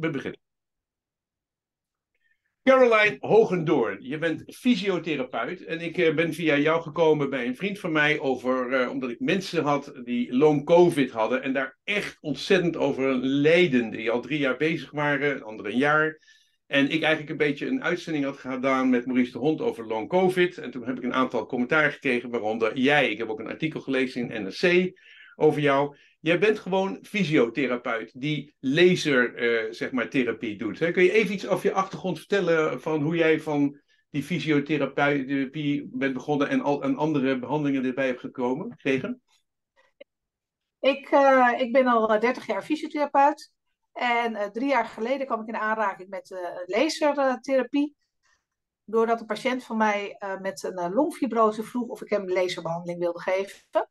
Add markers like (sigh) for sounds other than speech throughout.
we beginnen. Caroline Hogendoorn, je bent fysiotherapeut en ik eh, ben via jou gekomen bij een vriend van mij over, uh, omdat ik mensen had die long covid hadden en daar echt ontzettend over leden, die al drie jaar bezig waren, andere een jaar. En ik eigenlijk een beetje een uitzending had gedaan met Maurice de Hond over long covid. En toen heb ik een aantal commentaar gekregen, waaronder jij. Ik heb ook een artikel gelezen in NRC over jou. Jij bent gewoon fysiotherapeut die laser, uh, zeg maar, therapie doet. Kun je even iets over je achtergrond vertellen van hoe jij van die fysiotherapie bent begonnen en, al, en andere behandelingen erbij hebt gekomen, gekregen? Ik, uh, ik ben al 30 jaar fysiotherapeut. En drie jaar geleden kwam ik in aanraking met lasertherapie. Doordat een patiënt van mij met een longfibrose vroeg of ik hem laserbehandeling wilde geven.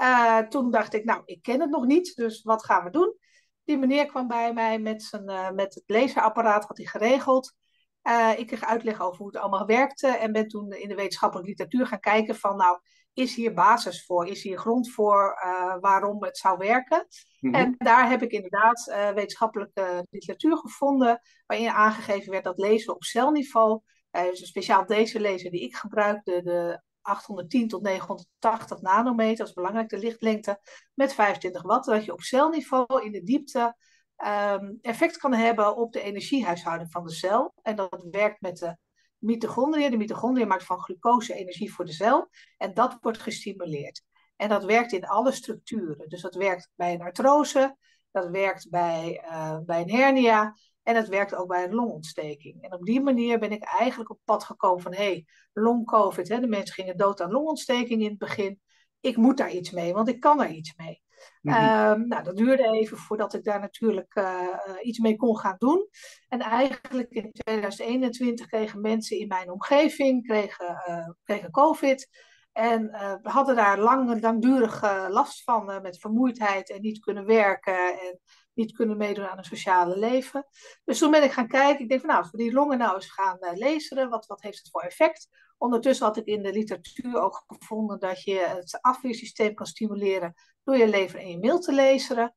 Uh, toen dacht ik, nou, ik ken het nog niet, dus wat gaan we doen? Die meneer kwam bij mij met, zijn, uh, met het laserapparaat, had hij geregeld. Uh, ik kreeg uitleg over hoe het allemaal werkte en ben toen in de wetenschappelijke literatuur gaan kijken van, nou, is hier basis voor? Is hier grond voor waarom het zou werken? Mm -hmm. En daar heb ik inderdaad wetenschappelijke literatuur gevonden, waarin aangegeven werd dat lezen op celniveau, dus speciaal deze laser die ik gebruikte, de 810 tot 980 nanometer, dat is belangrijk, de lichtlengte, met 25 watt, dat je op celniveau in de diepte um, effect kan hebben op de energiehuishouding van de cel. En dat werkt met de mitochondriën. De mitochondriën maakt van glucose energie voor de cel en dat wordt gestimuleerd. En dat werkt in alle structuren. Dus dat werkt bij een artrose, dat werkt bij, uh, bij een hernia, en het werkt ook bij een longontsteking. En op die manier ben ik eigenlijk op pad gekomen van... hé, hey, long-covid, de mensen gingen dood aan longontsteking in het begin. Ik moet daar iets mee, want ik kan daar iets mee. Mm -hmm. um, nou, dat duurde even voordat ik daar natuurlijk uh, iets mee kon gaan doen. En eigenlijk in 2021 kregen mensen in mijn omgeving kregen, uh, kregen COVID. En uh, we hadden daar lang, langdurig last van met vermoeidheid en niet kunnen werken. En niet kunnen meedoen aan een sociale leven. Dus toen ben ik gaan kijken. Ik denk van nou, als we die longen nou eens gaan lezen, wat, wat heeft het voor effect? Ondertussen had ik in de literatuur ook gevonden dat je het afweersysteem kan stimuleren door je lever en je milt te lezen.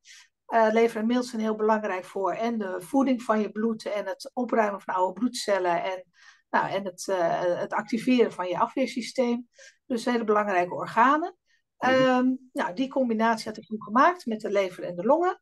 Lever en milt zijn heel belangrijk voor en de voeding van je bloed en het opruimen van oude bloedcellen en, nou, en het, het activeren van je afweersysteem. Dus hele belangrijke organen. Um, nou, die combinatie had ik toen gemaakt met de lever en de longen.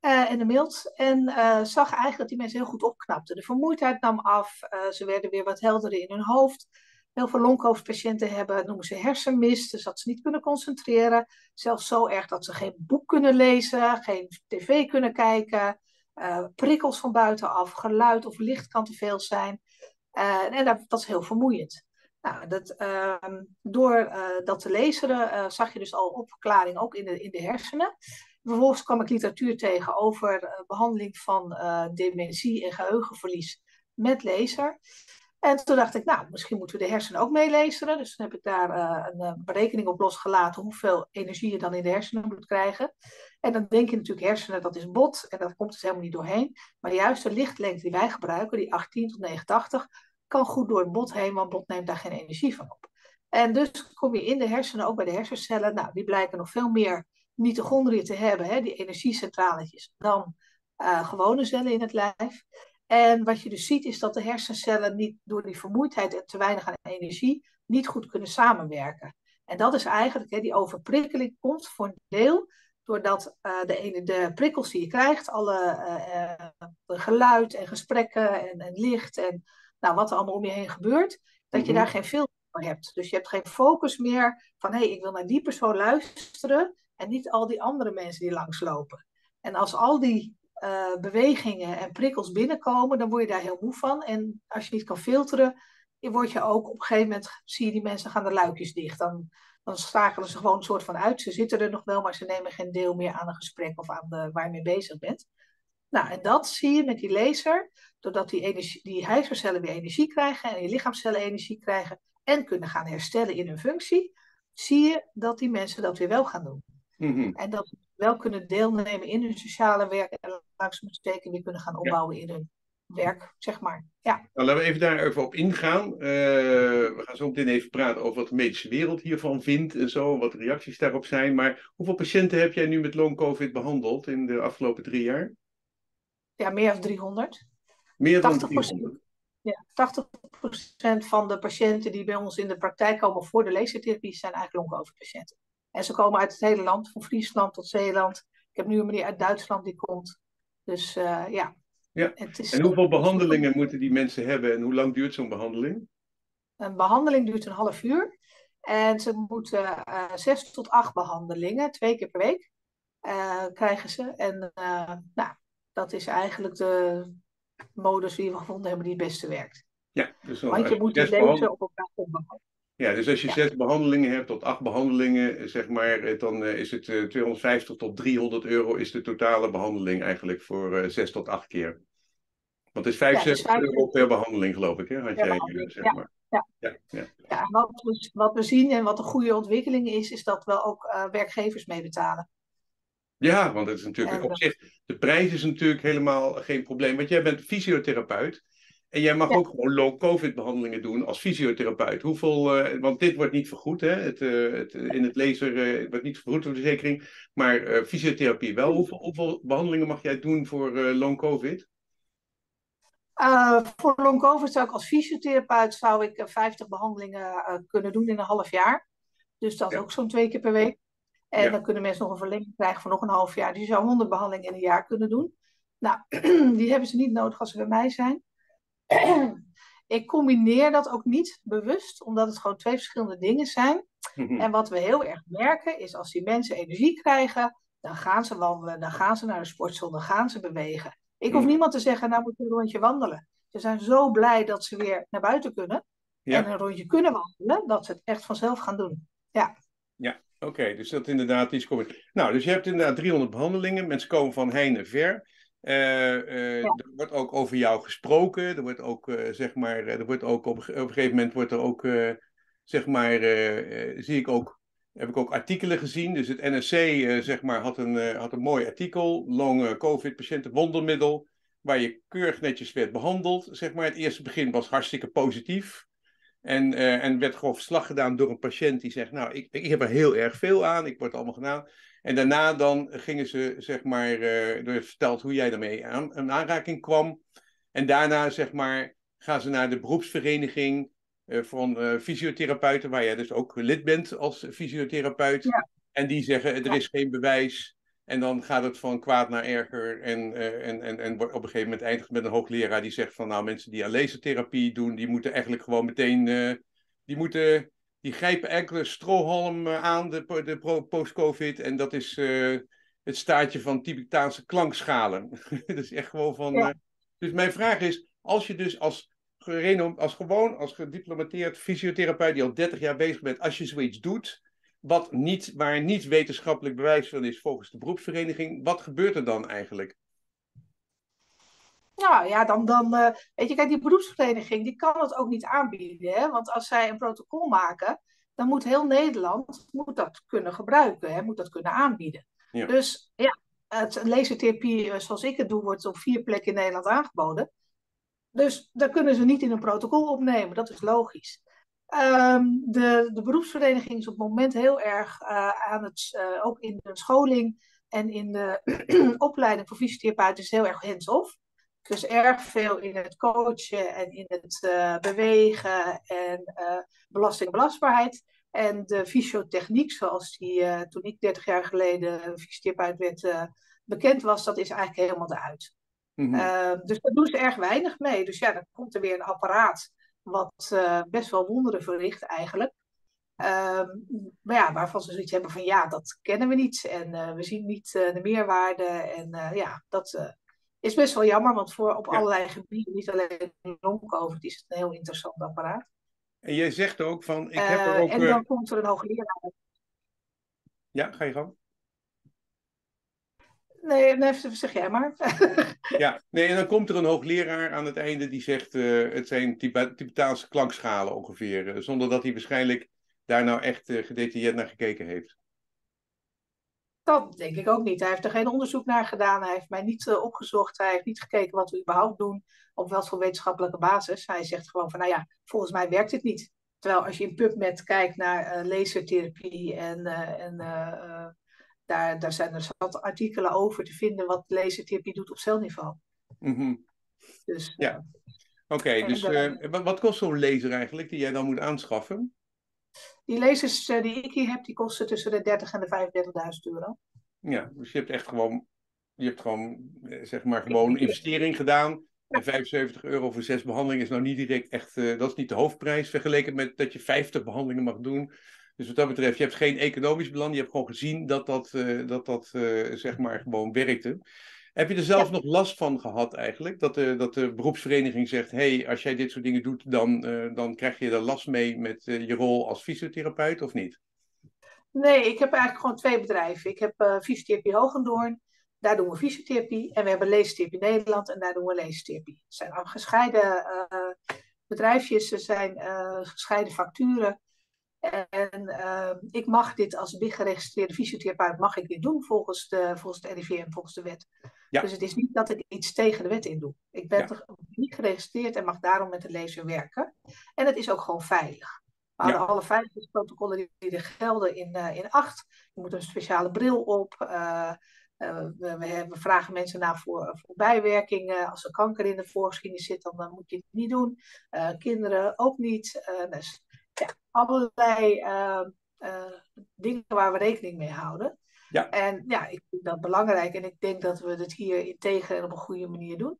Uh, en de mild. En uh, zag eigenlijk dat die mensen heel goed opknapten. De vermoeidheid nam af. Uh, ze werden weer wat helderder in hun hoofd. Heel veel longhoofdpatiënten hebben, noemen ze hersenmist. Dus dat ze niet kunnen concentreren. Zelfs zo erg dat ze geen boek kunnen lezen. Geen tv kunnen kijken. prikkels van buitenaf. Geluid of licht kan te veel zijn. en dat, dat is heel vermoeiend. Nou, dat, uh, door uh, dat te lezen uh, zag je dus al opklaring ook in de, in de hersenen. Vervolgens kwam ik literatuur tegen over uh, behandeling van dementie en geheugenverlies met laser. En toen dacht ik, nou, misschien moeten we de hersenen ook meelezen. Dus toen heb ik daar een berekening op losgelaten hoeveel energie je dan in de hersenen moet krijgen. En dan denk je natuurlijk, hersenen, dat is bot en dat komt dus helemaal niet doorheen. Maar de juiste lichtlengte die wij gebruiken, die 18 tot 89, kan goed door het bot heen, want bot neemt daar geen energie van op. En dus kom je in de hersenen, ook bij de hersencellen, nou, die blijken nog veel meer mitochondriën te hebben, hè, die energiecentraletjes, dan uh, gewone cellen in het lijf. En wat je dus ziet is dat de hersencellen niet door die vermoeidheid en te weinig aan energie niet goed kunnen samenwerken. En dat is eigenlijk, hè, die overprikkeling komt voor een deel doordat uh, de, de prikkels die je krijgt, alle uh, geluid en gesprekken en, en licht en nou, wat er allemaal om je heen gebeurt, dat je daar geen filter voor hebt. Dus je hebt geen focus meer van hé, hey, ik wil naar die persoon luisteren en niet al die andere mensen die langslopen. En als al die uh, bewegingen en prikkels binnenkomen, dan word je daar heel moe van. En als je niet kan filteren, word je ook op een gegeven moment, zie je die mensen gaan de luikjes dicht. Dan, dan schakelen ze gewoon een soort van uit. Ze zitten er nog wel, maar ze nemen geen deel meer aan een gesprek of aan de, waar je mee bezig bent. Nou, en dat zie je met die laser, doordat die, energie, die hersencellen weer energie krijgen en die lichaamscellen energie krijgen en kunnen gaan herstellen in hun functie, zie je dat die mensen dat weer wel gaan doen. Mm-hmm. En dat ze wel kunnen deelnemen in hun sociale werk en langzaam steken weer kunnen gaan opbouwen ja. in hun werk, zeg maar. Ja. Nou, laten we even daar even op ingaan. Uh, we gaan zo meteen even praten over wat de medische wereld hiervan vindt en zo, wat de reacties daarop zijn. Maar hoeveel patiënten heb jij nu met long COVID behandeld in de afgelopen drie jaar? Ja, meer dan 300. Meer dan 80%, 300. ja, 80% van de patiënten die bij ons in de praktijk komen voor de lasertherapie zijn eigenlijk long-covid-patiënten. En ze komen uit het hele land, van Friesland tot Zeeland. Ik heb nu een meneer uit Duitsland die komt. Dus uh, ja. ja. Het is, en hoeveel behandelingen moeten die mensen hebben en hoe lang duurt zo'n behandeling? Een behandeling duurt een half uur. En ze moeten uh, zes tot acht behandelingen, twee keer per week, uh, krijgen ze. En nou, dat is eigenlijk de modus die we gevonden hebben die het beste werkt. Ja, dus Want je moet die lezen op elkaar opbouwen. Ja, dus als je ja. zes behandelingen hebt tot acht behandelingen, zeg maar, dan is het 250 tot 300 euro is de totale behandeling eigenlijk voor zes tot acht keer. Want het is 65 ja, dus euro per behandeling, geloof ik, hè? Had jij, zeg maar. Ja. Ja, ja. ja wat, we, wat we zien en wat een goede ontwikkeling is, is dat we ook uh, werkgevers mee betalen. Ja, want het is natuurlijk en, op zich, de prijs is natuurlijk helemaal geen probleem. Want jij bent fysiotherapeut. En jij mag ja. ook gewoon low-covid behandelingen doen als fysiotherapeut. Hoeveel, uh, want dit wordt niet vergoed, hè? Het, uh, het, in het laser uh, wordt niet vergoed door de verzekering. Maar fysiotherapie wel. Hoeveel, hoeveel, behandelingen mag jij doen voor long-covid? voor long-covid zou ik als fysiotherapeut zou ik 50 behandelingen kunnen doen in een half jaar. Dus dat is ja. ook zo'n twee keer per week. En ja. dan kunnen mensen nog een verlenging krijgen voor nog een half jaar. Die zou 100 behandelingen in een jaar kunnen doen. Nou, (clears throat) die hebben ze niet nodig als ze bij mij zijn. (clears throat) ik combineer dat ook niet bewust, omdat het gewoon twee verschillende dingen zijn. En wat we heel erg merken is als die mensen energie krijgen, dan gaan ze wandelen, dan gaan ze naar de sportschool, dan gaan ze bewegen. Ik hoef niemand te zeggen, nou moet je een rondje wandelen. Ze zijn zo blij dat ze weer naar buiten kunnen ja. en een rondje kunnen wandelen, dat ze het echt vanzelf gaan doen. Ja. Oké, okay, dus dat inderdaad iets komt. Nou, dus je hebt inderdaad 300 behandelingen, mensen komen van heine en ver. Uh, uh, ja. Er wordt ook over jou gesproken. Er wordt ook, uh, zeg maar, er wordt ook op, op, een gegeven moment wordt er ook, zeg maar, zie ik ook, heb ik ook artikelen gezien. Dus het NRC, zeg maar, had een, had een mooi artikel, long COVID-patiënten wondermiddel, waar je keurig netjes werd behandeld. Zeg maar, het eerste begin was hartstikke positief. En, en werd gewoon verslag gedaan door een patiënt die zegt, nou, ik, ik heb er heel erg veel aan, ik word allemaal gedaan. En daarna dan gingen ze, zeg maar, uh, er verteld hoe jij daarmee aan, in aanraking kwam. En daarna, zeg maar, gaan ze naar de beroepsvereniging uh, van fysiotherapeuten, waar jij dus ook lid bent als fysiotherapeut. Ja. En die zeggen, er is geen bewijs. En dan gaat het van kwaad naar erger. En, en, en, en op een gegeven moment eindigt het met een hoogleraar die zegt van, nou, mensen die aan lasertherapie doen, die moeten eigenlijk gewoon meteen, die moeten die grijpen enkele strohalm eh, aan, de, de post-COVID. En dat is uh, het staartje van Tibetaanse klankschalen. (laughs) dat is echt gewoon van. Ja. Dus mijn vraag is: als je dus als, als gewoon, als gediplomateerd fysiotherapeut die al 30 jaar bezig bent, als je zoiets doet. Wat niet, waar niet wetenschappelijk bewijs van is volgens de beroepsvereniging, wat gebeurt er dan eigenlijk? Nou ja, dan, dan uh, weet je, kijk, die beroepsvereniging die kan het ook niet aanbieden. Hè? Want als zij een protocol maken, dan moet heel Nederland moet dat kunnen gebruiken, hè? moet dat kunnen aanbieden. Ja. Dus ja, het lasertherapie eh, zoals ik het doe, wordt op vier plekken in Nederland aangeboden. Dus daar kunnen ze niet in een protocol opnemen, dat is logisch. Um, de, de beroepsvereniging is op het moment heel erg uh, aan het, uh, ook in de scholing en in de (clears throat) opleiding voor fysiotherapeuten is heel erg hands-off. Dus erg veel in het coachen en in het uh, bewegen en uh, belastingbelastbaarheid. En de fysiotechniek, zoals die toen ik 30 jaar geleden fysiotherapeut werd bekend was, dat is eigenlijk helemaal eruit. Mm -hmm. dus daar doen ze erg weinig mee. Dus ja, dan komt er weer een apparaat wat best wel wonderen verricht eigenlijk. Ehm, maar ja, waarvan ze zoiets hebben van ja, dat kennen we niet en we zien niet de meerwaarde. En ja, dat is best wel jammer, want voor op allerlei gebieden, niet alleen long-covid, is het een heel interessant apparaat. En jij zegt ook van, ik heb er ook... En dan komt er een hoogleraar. Ja, ga je gang. Nee, nee, zeg jij maar. (laughs) ja, nee, en dan komt er een hoogleraar aan het einde die zegt, uh, het zijn Tibetaanse klankschalen ongeveer, uh, zonder dat hij waarschijnlijk daar nou echt uh, gedetailleerd naar gekeken heeft. Dat denk ik ook niet. Hij heeft er geen onderzoek naar gedaan. Hij heeft mij niet opgezocht. Hij heeft niet gekeken wat we überhaupt doen. Op wat voor wetenschappelijke basis. Hij zegt gewoon van, nou ja, volgens mij werkt het niet. Terwijl als je in PubMed kijkt naar lasertherapie en, en daar, daar zijn er zat artikelen over te vinden wat lasertherapie doet op celniveau. Mhm. Dus, Ja. eh, Oké, dus eh, wat, kost zo'n laser eigenlijk die jij dan moet aanschaffen? die lasers eh, die ik hier heb, die kosten tussen de 30 en de 35.000 euro. Ja, dus je hebt echt gewoon, je hebt gewoon, zeg maar, gewoon een investering gedaan. En 75 euro voor zes behandelingen is nou niet direct echt, dat is niet de hoofdprijs vergeleken met dat je 50 behandelingen mag doen. Dus wat dat betreft, je hebt geen economisch belang. Je hebt gewoon gezien dat dat, eh, dat, dat eh, zeg maar, gewoon werkte. Heb je er zelf Ja. nog last van gehad eigenlijk? Dat de, dat de beroepsvereniging zegt, hé, hey, als jij dit soort dingen doet, dan, eh, dan krijg je er last mee met je rol als fysiotherapeut of niet? Nee, ik heb eigenlijk gewoon twee bedrijven. Ik heb Fysiotherapie Hogendoorn, daar doen we fysiotherapie. En we hebben Leestherapie Nederland en daar doen we leestherapie. Het zijn al gescheiden bedrijfjes, er zijn gescheiden facturen. En eh, ik mag dit als BIG-geregistreerde fysiotherapeut mag ik dit doen volgens, de, volgens het RIVM, volgens de wet. Ja. Dus het is niet dat ik iets tegen de wet in doe. Ik ben Ja. toch niet geregistreerd en mag daarom met de laser werken. En het is ook gewoon veilig. We houden alle veiligheidsprotocollen die, die er gelden in, eh, in acht. Je moet een speciale bril op. eh, eh, we, we, we vragen mensen naar voor, voor bijwerkingen. Als er kanker in de voorgeschiedenis zit, dan, dan moet je het niet doen. Kinderen ook niet. Dus allerlei eh, eh, dingen waar we rekening mee houden. Ja. En ja, ik vind dat belangrijk. En ik denk dat we het hier integer en op een goede manier doen.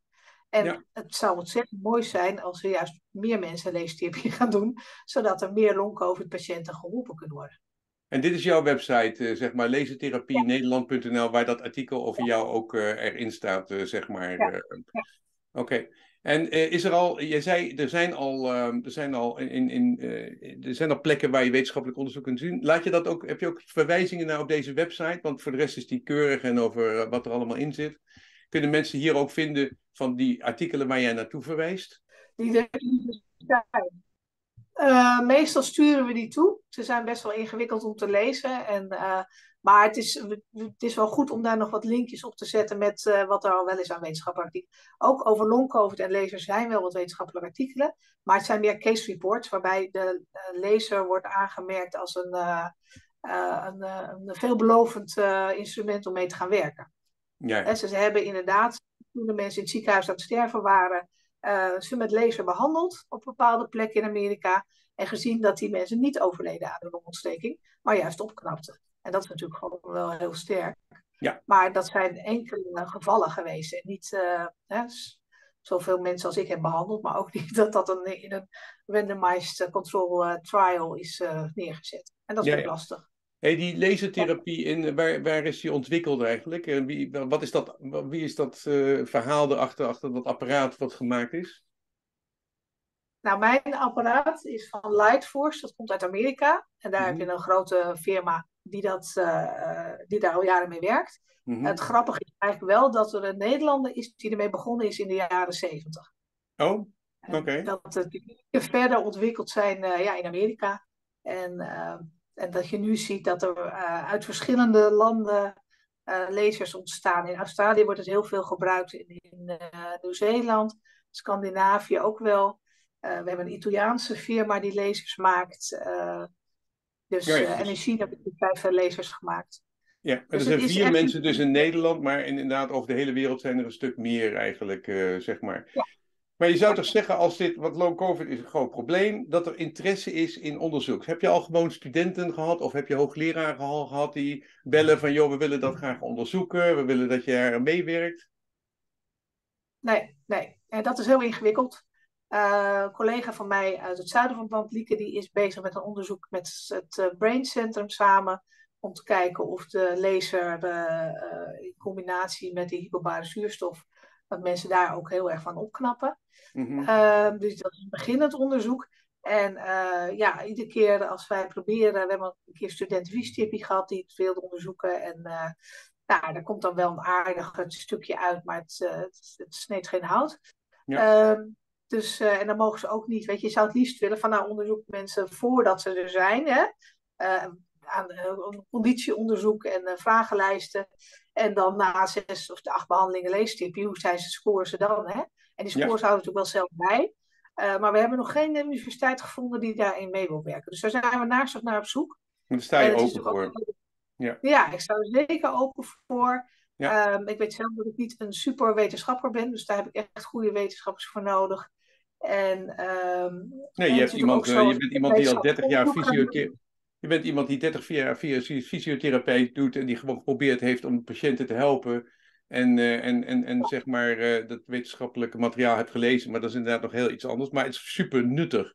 En Ja. het zou ontzettend mooi zijn als we juist meer mensen leestherapie gaan doen, zodat er meer long-covid-patiënten geholpen kunnen worden. En dit is jouw website, eh, zeg maar, lasertherapie-nederland.nl, waar dat artikel over jou ook eh, erin staat, zeg maar. Eh. En eh, is er al, je zei, er zijn al, ehm, er zijn al, in, in, eh, er zijn al plekken waar je wetenschappelijk onderzoek kunt zien. Laat je dat ook, heb je ook verwijzingen naar op deze website? Want voor de rest is die keurig en over eh, wat er allemaal in zit. Kunnen mensen hier ook vinden van die artikelen waar jij naartoe verwijst? Die zijn. Eh, meestal sturen we die toe. Ze zijn best wel ingewikkeld om te lezen. En, maar het is, het is wel goed om daar nog wat linkjes op te zetten met eh, wat er al wel is aan wetenschappelijke artikelen. Ook over long-covid en laser zijn wel wat wetenschappelijke artikelen. Maar het zijn meer case reports waarbij de laser wordt aangemerkt als een, eh, eh, een, een veelbelovend instrument om mee te gaan werken. Ja, ze hebben inderdaad, toen de mensen in het ziekenhuis aan het sterven waren, ze met laser behandeld op bepaalde plekken in Amerika. En gezien dat die mensen niet overleden aan de longontsteking, maar juist opknapten. En dat is natuurlijk gewoon wel heel sterk. Ja. Maar dat zijn enkele gevallen geweest. En niet eh, hè, zoveel mensen als ik heb behandeld, maar ook (laughs) niet dat dat een, in een randomized control eh, trial is eh, neergezet. En dat is Ja, lastig. Hey, die lasertherapie, in, waar, waar is die ontwikkeld eigenlijk? En wie, wat is dat, wie is dat verhaal erachter, achter dat apparaat wat gemaakt is? Nou, mijn apparaat is van Lightforce, dat komt uit Amerika. En daar heb Mhm. je een grote firma die, dat, eh, die daar al jaren mee werkt. Mhm. Het grappige is eigenlijk wel dat er een Nederlander is die ermee begonnen is in de jaren zeventig. Oh, Oké. Dat de verder ontwikkeld zijn eh, ja, in Amerika. En, eh, en dat je nu ziet dat er eh, uit verschillende landen eh, lasers ontstaan. In Australië wordt het heel veel gebruikt, in, in eh, Nieuw-Zeeland, Scandinavië ook wel. Eh, we hebben een Italiaanse firma die lasers maakt. Dus, Ja, ja, eh, en dus- in China hebben we vijf eh, lasers gemaakt. Ja, maar Dus er zijn vier echt- mensen dus in Nederland, maar inderdaad over de hele wereld zijn er een stuk meer eigenlijk, eh, zeg maar. Ja. Maar je zou toch zeggen, als dit, wat long covid is een groot probleem, dat er interesse is in onderzoek. Heb je al gewoon studenten gehad of heb je hoogleraren al gehad die bellen van, joh, we willen dat graag onderzoeken, we willen dat je er aan meewerkt? Nee, nee. Dat is heel ingewikkeld. Eh, een collega van mij uit het zuiden van het land, Lieke, die is bezig met een onderzoek met het eh, Brain Centrum samen. Om te kijken of de laser eh, in combinatie met die hypobare zuurstof, dat mensen daar ook heel erg van opknappen. Mhm. Eh, dus dat is beginnend onderzoek. En ja, iedere keer als wij proberen, we hebben een keer studenten fysiotherapie gehad die het wilden onderzoeken. En nou, daar komt dan wel een aardig stukje uit, maar het, het, het sneed geen hout. Ja. Ehm, dus, eh, en dan mogen ze ook niet, weet je, je zou het liefst willen van nou onderzoek mensen voordat ze er zijn. Hè? Eh, aan eh, conditieonderzoek en vragenlijsten. En dan na zes of de acht behandelingen leestherapie, hoe zijn ze, scoren ze dan? Hè? En die Ja. scores houden natuurlijk wel zelf bij. Maar we hebben nog geen universiteit gevonden die daarin mee wil werken. Dus daar zijn we naast naar op zoek. Daar sta je En open voor. ook- Ja. Ja, ik sta er zeker open voor. Ja. Ehm, ik weet zelf dat ik niet een super wetenschapper ben, dus daar heb ik echt goede wetenschappers voor nodig. En, um, nee, je, hebt iemand, uh, je bent iemand die al 30 jaar fysiotherapie. Je bent iemand die 30 jaar fysiotherapie doet en die gewoon geprobeerd heeft om patiënten te helpen. En, uh, en, en, en zeg maar uh, dat wetenschappelijke materiaal hebt gelezen, maar dat is inderdaad nog heel iets anders. Maar het is super nuttig.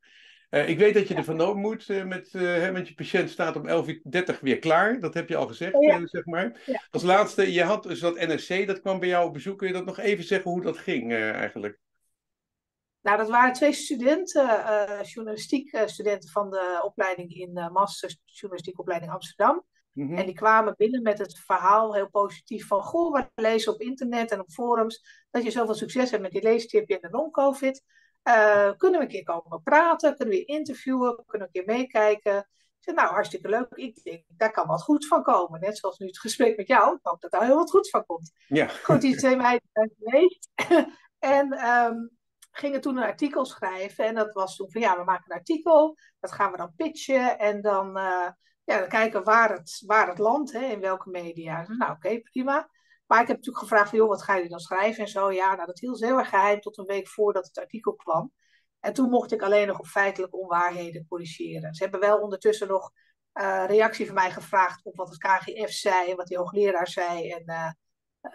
Uh, ik weet dat je er vandoor moet, met, hè, want je patiënt staat om 11.30 uur weer klaar. Dat heb je al gezegd, ja. zeg maar. Ja. Als laatste, je had dus dat NSC, dat kwam bij jou op bezoek. Kun je dat nog even zeggen hoe dat ging eigenlijk? Nou, dat waren twee studenten, uh, journalistiek uh, studenten van de opleiding in uh, Master Journalistiek Opleiding Amsterdam. Mm -hmm. En die kwamen binnen met het verhaal heel positief van, goh, we lezen op internet en op forums dat je zoveel succes hebt met die leestipje en de non-covid. kunnen we een keer komen praten? Kunnen we interviewen? Kunnen we een keer meekijken? Ik zei, nou, hartstikke leuk. Ik denk, daar kan wat goeds van komen. Net zoals nu het gesprek met jou. Ik hoop dat daar heel wat goeds van komt. Ja. Goed, die twee meiden zijn geweest. (laughs) en um, gingen toen een artikel schrijven. En dat was toen van ja, we maken een artikel. Dat gaan we dan pitchen. En dan, uh, ja, dan kijken waar het, waar het landt, in welke media. Nou, oké, prima. Maar ik heb natuurlijk gevraagd van, joh, wat ga je dan schrijven en zo. Ja, nou, dat hield ze heel erg geheim tot een week voordat het artikel kwam. En toen mocht ik alleen nog op feitelijke onwaarheden corrigeren. Ze hebben wel ondertussen nog uh, reactie van mij gevraagd op wat het KGF zei wat die hoogleraar zei. En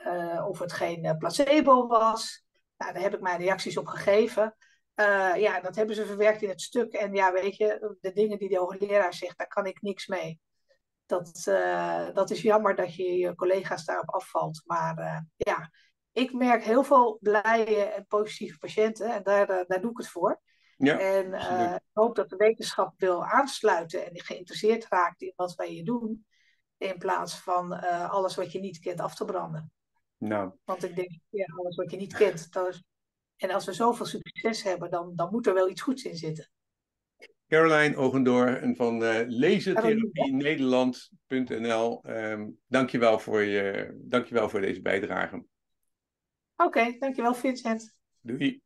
uh, of het geen placebo was. Nou, daar heb ik mijn reacties op gegeven. Uh, ja, dat hebben ze verwerkt in het stuk. En ja, weet je, de dingen die de hoogleraar zegt, daar kan ik niks mee. Dat, uh, dat is jammer dat je je collega's daarop afvalt. Maar uh, ja, ik merk heel veel blije en positieve patiënten. En daar, daar doe ik het voor. Ja, en ik hoop dat de wetenschap wil aansluiten en geïnteresseerd raakt in wat wij hier doen. In plaats van alles wat je niet kent af te branden. Nou. Want ik denk, ja, alles wat je niet kent. Is... En als we zoveel succes hebben, dan, dan moet er wel iets goeds in zitten. Caroline Ogendoor en van uh, Lasertherapie Nederland.nl. Um, dankjewel, voor je, dankjewel voor deze bijdrage. Oké, okay, dankjewel Vincent. Doei.